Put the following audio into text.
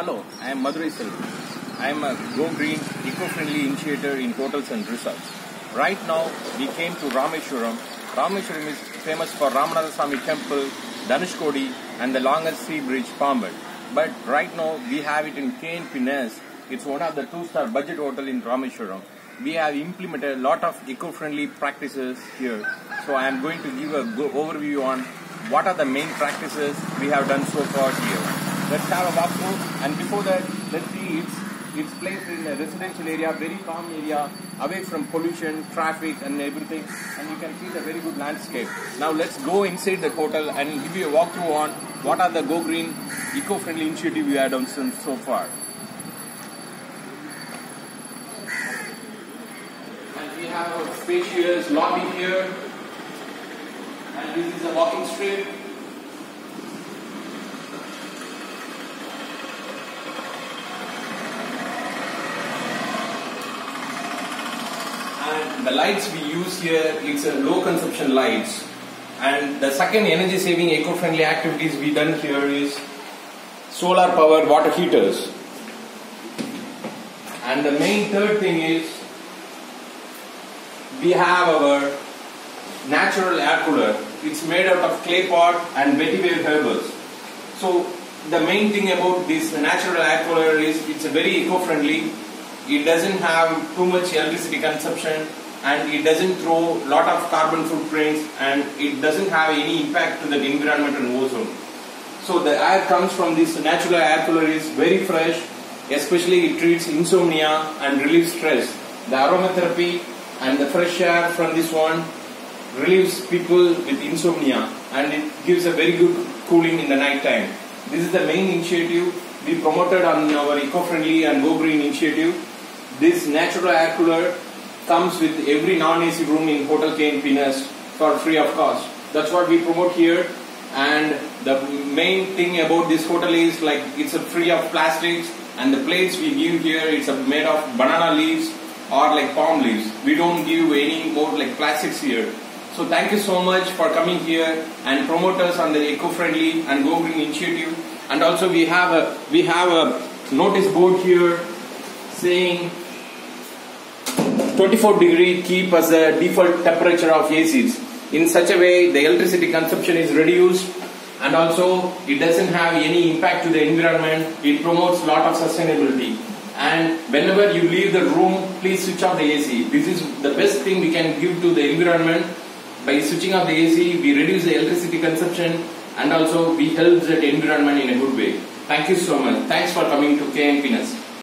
Hello, I am Madurai Selvan. I am a Go Green, eco-friendly initiator in hotels and resorts. Right now, we came to Rameshwaram. Rameshwaram is famous for Ramanatha temple, Dhanushkodi, and the longest sea bridge, Pamban. But right now, we have it in KNP Nest. It's one of the two-star budget hotel in Rameshwaram. We have implemented a lot of eco-friendly practices here. So I am going to give a overview on what are the main practices we have done so far here. Let's have a walkthrough. And before that, let's see it's it's placed in a residential area, very calm area, away from pollution, traffic, and everything. And you can see the very good landscape. Now let's go inside the hotel and give you a walkthrough on what are the Go Green eco-friendly initiative we have done so far. And we have a spacious lobby here. And this is a walking street. And the lights we use here, it's a low consumption lights. And the second energy saving eco-friendly activities we done here is solar powered water heaters. And the main third thing is we have our natural air cooler. It's made out of clay pot and vetiver herbals. So the main thing about this natural air cooler is it's very eco-friendly. It doesn't have too much electricity consumption and it doesn't throw lot of carbon footprints and it doesn't have any impact to the environment and ozone. So the air comes from this natural air cooler is very fresh, especially it treats insomnia and relieves stress. The aromatherapy and the fresh air from this one relieves people with insomnia and it gives a very good cooling in the night time. This is the main initiative we promoted on our eco-friendly and go green initiative. This natural air cooler comes with every non-AC room in Hotel KNP Nest for free of cost. That's what we promote here. And the main thing about this hotel is like it's a free of plastics and the plates we give here it's made of banana leaves or like palm leaves. We don't give any more like plastics here. So thank you so much for coming here and promote us on the eco-friendly and go green initiative. And also we have a we have a notice board here saying 24 degree keep as the default temperature of ACs. In such a way, the electricity consumption is reduced and also it doesn't have any impact to the environment. It promotes a lot of sustainability. And whenever you leave the room, please switch off the AC. This is the best thing we can give to the environment. By switching off the AC, we reduce the electricity consumption and also we help the environment in a good way. Thank you so much. Thanks for coming to KNP.